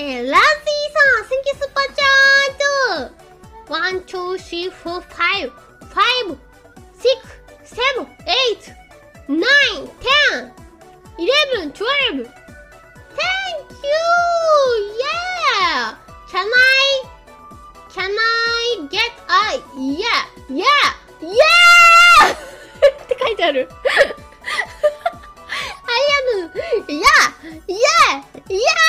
えー、ラッシーさん、Thank you super chat! 1, 2, 3, 4, 5, 5, 6, 7, 8, 9, 10, 11, 12. Thank you! Yeah! Can I, can I get a, yeah, yeah, yeah! って書いてある。I am, yeah, yeah, yeah!